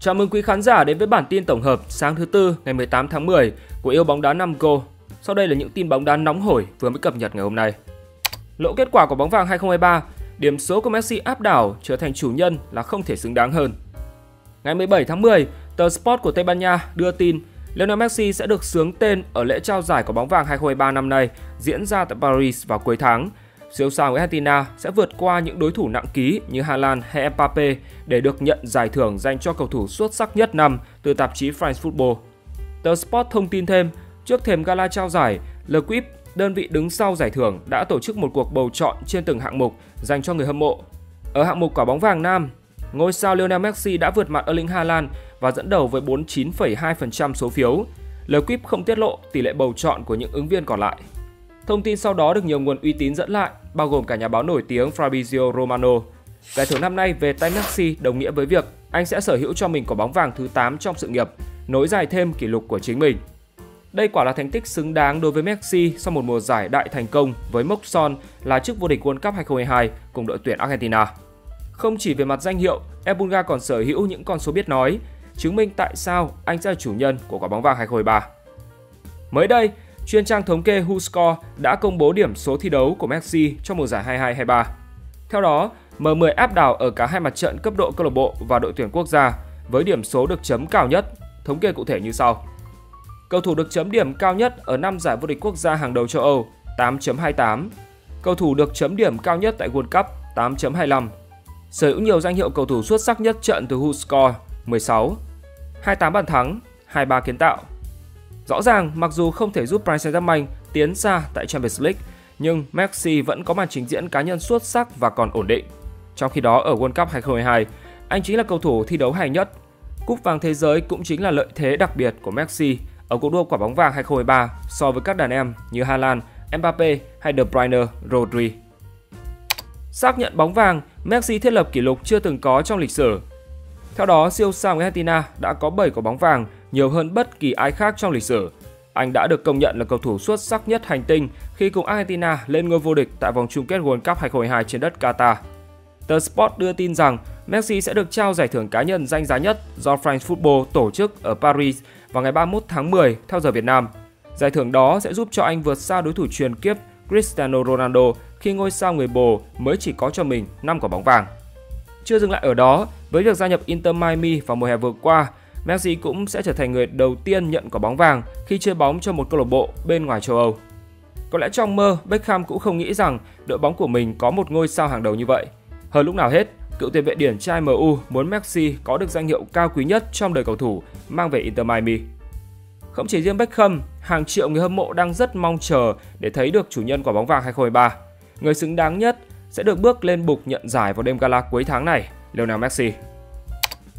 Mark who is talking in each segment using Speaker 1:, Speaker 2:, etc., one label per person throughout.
Speaker 1: Chào mừng quý khán giả đến với bản tin tổng hợp sáng thứ tư ngày 18 tháng 10 của Yêu bóng đá 5 Go. Sau đây là những tin bóng đá nóng hổi vừa mới cập nhật ngày hôm nay. Lộ kết quả của bóng vàng 2023, điểm số của Messi áp đảo trở thành chủ nhân là không thể xứng đáng hơn. Ngày 17 tháng 10, tờ Sport của Tây Ban Nha đưa tin Lionel Messi sẽ được sướng tên ở lễ trao giải của bóng vàng 2023 năm nay diễn ra tại Paris vào cuối tháng. Siêu sao Argentina sẽ vượt qua những đối thủ nặng ký như Hà Lan hay Mbappe để được nhận giải thưởng dành cho cầu thủ xuất sắc nhất năm từ tạp chí France Football. Tờ Sport thông tin thêm, trước thềm gala trao giải, Le Quip, đơn vị đứng sau giải thưởng đã tổ chức một cuộc bầu chọn trên từng hạng mục dành cho người hâm mộ. Ở hạng mục quả bóng vàng nam, ngôi sao Lionel Messi đã vượt mặt Erling Haaland và dẫn đầu với 49,2% số phiếu. Le Quip không tiết lộ tỷ lệ bầu chọn của những ứng viên còn lại. Thông tin sau đó được nhiều nguồn uy tín dẫn lại, bao gồm cả nhà báo nổi tiếng Fabrizio Romano. Giải thưởng năm nay về tay Messi đồng nghĩa với việc anh sẽ sở hữu cho mình quả bóng vàng thứ 8 trong sự nghiệp, nối dài thêm kỷ lục của chính mình. Đây quả là thành tích xứng đáng đối với Messi sau một mùa giải đại thành công với mốc son là chức vô địch World Cup 2022 cùng đội tuyển Argentina. Không chỉ về mặt danh hiệu, Ebunga còn sở hữu những con số biết nói, chứng minh tại sao anh sẽ là chủ nhân của quả bóng vàng 2023. Mới đây, chuyên trang thống kê WhoScore đã công bố điểm số thi đấu của Messi trong mùa giải 22-23. Theo đó, M10 áp đảo ở cả hai mặt trận cấp độ câu lạc bộ và đội tuyển quốc gia với điểm số được chấm cao nhất, thống kê cụ thể như sau. Cầu thủ được chấm điểm cao nhất ở năm giải vô địch quốc gia hàng đầu châu Âu 8.28. Cầu thủ được chấm điểm cao nhất tại World Cup 8.25. Sở hữu nhiều danh hiệu cầu thủ xuất sắc nhất trận từ WhoScore 16. 28 bàn thắng, 23 kiến tạo. Rõ ràng, mặc dù không thể giúp Paris Saint-Germain tiến xa tại Champions League, nhưng Messi vẫn có màn trình diễn cá nhân xuất sắc và còn ổn định. Trong khi đó ở World Cup 2022, anh chính là cầu thủ thi đấu hay nhất. Cúp vàng thế giới cũng chính là lợi thế đặc biệt của Messi ở cuộc đua quả bóng vàng 2023 so với các đàn em như Haaland, Mbappe hay De Bruyne, Rodri. Xác nhận bóng vàng, Messi thiết lập kỷ lục chưa từng có trong lịch sử. Theo đó, siêu sao Argentina đã có 7 quả bóng vàng, nhiều hơn bất kỳ ai khác trong lịch sử. Anh đã được công nhận là cầu thủ xuất sắc nhất hành tinh khi cùng Argentina lên ngôi vô địch tại vòng chung kết World Cup 2022 trên đất Qatar. The Sport đưa tin rằng Messi sẽ được trao giải thưởng cá nhân danh giá nhất do France Football tổ chức ở Paris vào ngày 31 tháng 10 theo giờ Việt Nam. Giải thưởng đó sẽ giúp cho anh vượt xa đối thủ truyền kiếp Cristiano Ronaldo khi ngôi sao người bồ mới chỉ có cho mình 5 quả bóng vàng. Chưa dừng lại ở đó, với việc gia nhập Inter Miami vào mùa hè vừa qua, Messi cũng sẽ trở thành người đầu tiên nhận quả bóng vàng khi chơi bóng cho một câu lạc bộ bên ngoài châu Âu. Có lẽ trong mơ, Beckham cũng không nghĩ rằng đội bóng của mình có một ngôi sao hàng đầu như vậy. Hơn lúc nào hết, cựu tiền vệ điển trai MU muốn Messi có được danh hiệu cao quý nhất trong đời cầu thủ mang về Inter Miami. Không chỉ riêng Beckham, hàng triệu người hâm mộ đang rất mong chờ để thấy được chủ nhân quả bóng vàng 2023. Người xứng đáng nhất sẽ được bước lên bục nhận giải vào đêm gala cuối tháng này, Lionel Messi.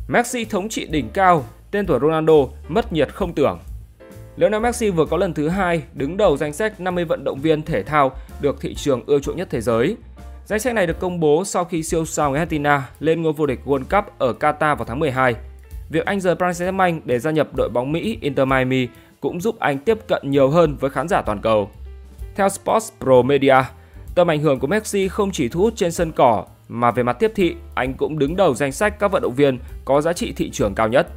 Speaker 1: Messi thống trị đỉnh cao, tên tuổi Ronaldo mất nhiệt không tưởng. Lionel Messi vừa có lần thứ hai đứng đầu danh sách 50 vận động viên thể thao được thị trường ưa chuộng nhất thế giới. Danh sách này được công bố sau khi siêu sao Argentina lên ngôi vô địch World Cup ở Qatar vào tháng 12. Việc anh rời Paris Saint-Germain để gia nhập đội bóng Mỹ Inter Miami cũng giúp anh tiếp cận nhiều hơn với khán giả toàn cầu. Theo Sports Pro Media, tầm ảnh hưởng của Messi không chỉ thu hút trên sân cỏ mà về mặt tiếp thị, anh cũng đứng đầu danh sách các vận động viên có giá trị thị trường cao nhất.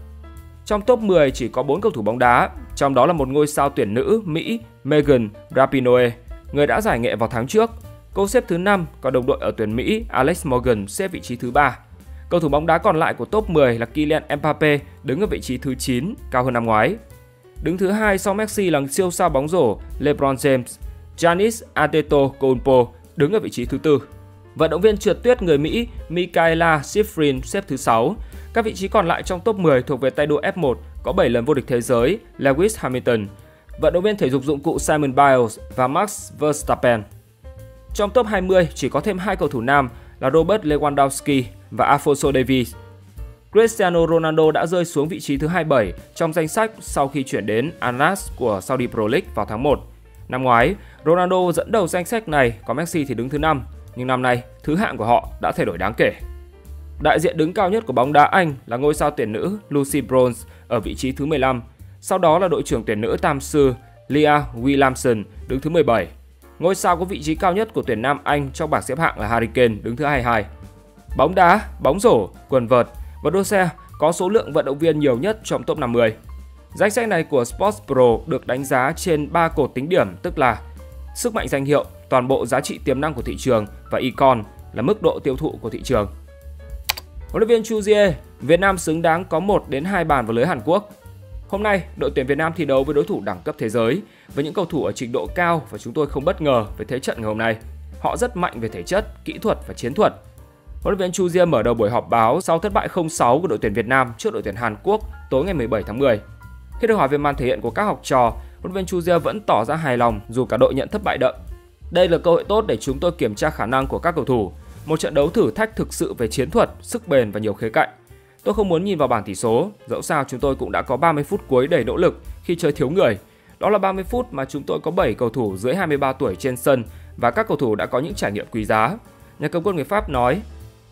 Speaker 1: Trong top 10 chỉ có 4 cầu thủ bóng đá, trong đó là một ngôi sao tuyển nữ Mỹ Megan Rapinoe, người đã giải nghệ vào tháng trước. Cô xếp thứ 5, còn đồng đội ở tuyển Mỹ Alex Morgan xếp vị trí thứ 3. Cầu thủ bóng đá còn lại của top 10 là Kylian Mbappe đứng ở vị trí thứ 9, cao hơn năm ngoái. Đứng thứ hai sau Messi là siêu sao bóng rổ LeBron James. Giannis Antetokounmpo đứng ở vị trí thứ tư. Vận động viên trượt tuyết người Mỹ Michaela Schifrin xếp thứ 6. Các vị trí còn lại trong top 10 thuộc về tay đua F1 có 7 lần vô địch thế giới Lewis Hamilton, vận động viên thể dục dụng cụ Simon Biles và Max Verstappen. Trong top 20 chỉ có thêm hai cầu thủ nam là Robert Lewandowski và Alfonso Davies. Cristiano Ronaldo đã rơi xuống vị trí thứ 27 trong danh sách sau khi chuyển đến Al Nassr của Saudi Pro League vào tháng 1. Năm ngoái, Ronaldo dẫn đầu danh sách này, còn Messi thì đứng thứ 5, nhưng năm nay thứ hạng của họ đã thay đổi đáng kể. Đại diện đứng cao nhất của bóng đá Anh là ngôi sao tuyển nữ Lucy Bronze ở vị trí thứ 15, sau đó là đội trưởng tuyển nữ tam sư Leah Williamson đứng thứ 17. Ngôi sao có vị trí cao nhất của tuyển Nam Anh trong bảng xếp hạng là Harry Kane đứng thứ 22. Bóng đá, bóng rổ, quần vợt và đua xe có số lượng vận động viên nhiều nhất trong top 50. Danh sách này của Sports Pro được đánh giá trên 3 cột tính điểm tức là sức mạnh danh hiệu, toàn bộ giá trị tiềm năng của thị trường và icon là mức độ tiêu thụ của thị trường. Huấn luyện viên Chu Jie, Việt Nam xứng đáng có 1 đến 2 bàn vào lưới Hàn Quốc. Hôm nay, đội tuyển Việt Nam thi đấu với đối thủ đẳng cấp thế giới, với những cầu thủ ở trình độ cao và chúng tôi không bất ngờ về thế trận ngày hôm nay. Họ rất mạnh về thể chất, kỹ thuật và chiến thuật. Huấn luyện viên Chu Jie mở đầu buổi họp báo sau thất bại 0-6 của đội tuyển Việt Nam trước đội tuyển Hàn Quốc tối ngày 17 tháng 10. Khi được hỏi về màn thể hiện của các học trò, huấn luyện viên Chu Jie vẫn tỏ ra hài lòng dù cả đội nhận thất bại đậm. Đây là cơ hội tốt để chúng tôi kiểm tra khả năng của các cầu thủ, một trận đấu thử thách thực sự về chiến thuật, sức bền và nhiều khía cạnh. Tôi không muốn nhìn vào bảng tỷ số, dẫu sao chúng tôi cũng đã có 30 phút cuối đầy nỗ lực khi chơi thiếu người. Đó là 30 phút mà chúng tôi có 7 cầu thủ dưới 23 tuổi trên sân và các cầu thủ đã có những trải nghiệm quý giá. Nhà cầm quân người Pháp nói,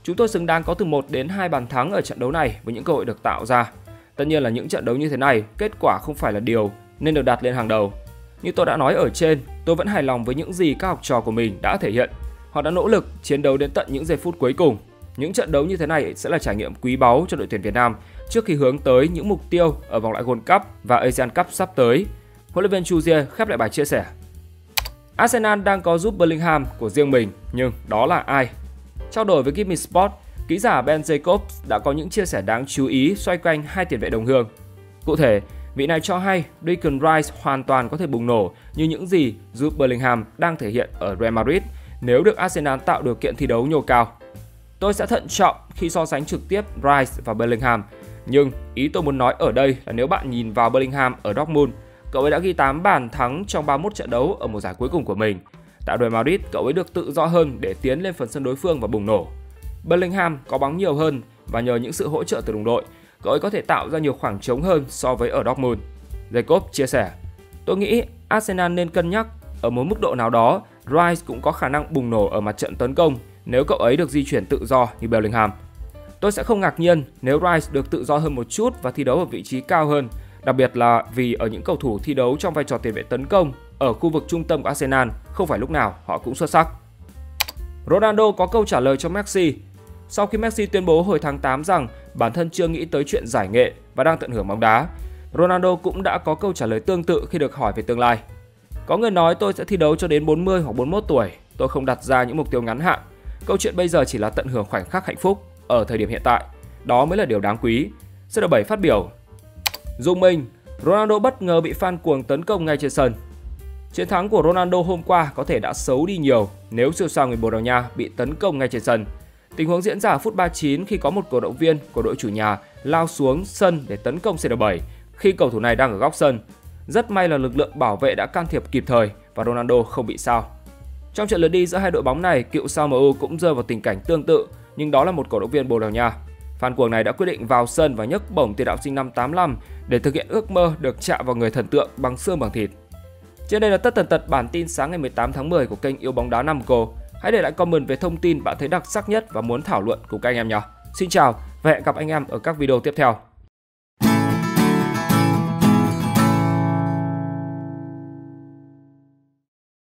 Speaker 1: chúng tôi xứng đáng có từ 1 đến 2 bàn thắng ở trận đấu này với những cơ hội được tạo ra. Tất nhiên là những trận đấu như thế này, kết quả không phải là điều nên được đặt lên hàng đầu. Như tôi đã nói ở trên, tôi vẫn hài lòng với những gì các học trò của mình đã thể hiện. Họ đã nỗ lực chiến đấu đến tận những giây phút cuối cùng. Những trận đấu như thế này sẽ là trải nghiệm quý báu cho đội tuyển Việt Nam trước khi hướng tới những mục tiêu ở vòng loại World Cup và Asian Cup sắp tới. Huấn luyện viên Chuzier khép lại bài chia sẻ. Arsenal đang có giúp Bellingham của riêng mình, nhưng đó là ai? Trao đổi với Gimme Sport, ký giả Ben Jacobs đã có những chia sẻ đáng chú ý xoay quanh hai tiền vệ đồng hương. Cụ thể, vị này cho hay Declan Rice hoàn toàn có thể bùng nổ như những gì Jude Bellingham đang thể hiện ở Real Madrid nếu được Arsenal tạo điều kiện thi đấu nhô cao. Tôi sẽ thận trọng khi so sánh trực tiếp Rice và Bellingham, nhưng ý tôi muốn nói ở đây là nếu bạn nhìn vào Bellingham ở Dortmund, cậu ấy đã ghi 8 bàn thắng trong 31 trận đấu ở mùa giải cuối cùng của mình. Tại Real Madrid, cậu ấy được tự do hơn để tiến lên phần sân đối phương và bùng nổ. Bellingham có bóng nhiều hơn và nhờ những sự hỗ trợ từ đồng đội, cậu ấy có thể tạo ra nhiều khoảng trống hơn so với ở Dortmund. Jacob chia sẻ, Tôi nghĩ Arsenal nên cân nhắc ở một mức độ nào đó, Rice cũng có khả năng bùng nổ ở mặt trận tấn công nếu cậu ấy được di chuyển tự do như Bellingham. Tôi sẽ không ngạc nhiên nếu Rice được tự do hơn một chút và thi đấu ở vị trí cao hơn, đặc biệt là vì ở những cầu thủ thi đấu trong vai trò tiền vệ tấn công ở khu vực trung tâm của Arsenal không phải lúc nào họ cũng xuất sắc. Ronaldo có câu trả lời cho Messi. Sau khi Messi tuyên bố hồi tháng 8 rằng bản thân chưa nghĩ tới chuyện giải nghệ và đang tận hưởng bóng đá, Ronaldo cũng đã có câu trả lời tương tự khi được hỏi về tương lai. Có người nói tôi sẽ thi đấu cho đến 40 hoặc 41 tuổi, tôi không đặt ra những mục tiêu ngắn hạn. Câu chuyện bây giờ chỉ là tận hưởng khoảnh khắc hạnh phúc ở thời điểm hiện tại. Đó mới là điều đáng quý. CR7 phát biểu. Dung Minh, Ronaldo bất ngờ bị fan cuồng tấn công ngay trên sân. Chiến thắng của Ronaldo hôm qua có thể đã xấu đi nhiều nếu siêu sao người Bồ Đào Nha bị tấn công ngay trên sân. Tình huống diễn ra ở phút 39 khi có một cổ động viên của đội chủ nhà lao xuống sân để tấn công CR7 khi cầu thủ này đang ở góc sân. Rất may là lực lượng bảo vệ đã can thiệp kịp thời và Ronaldo không bị sao. Trong trận lượt đi giữa hai đội bóng này, cựu sao MU cũng rơi vào tình cảnh tương tự, nhưng đó là một cổ động viên Bồ Đào Nha. Fan cuồng này đã quyết định vào sân và nhấc bổng tiền đạo sinh năm 85 để thực hiện ước mơ được chạm vào người thần tượng bằng xương bằng thịt. Trên đây là tất tần tật bản tin sáng ngày 18 tháng 10 của kênh Yêu bóng đá Nam Cô. Hãy để lại comment về thông tin bạn thấy đặc sắc nhất và muốn thảo luận cùng các anh em nhé. Xin chào và hẹn gặp anh em ở các video tiếp theo.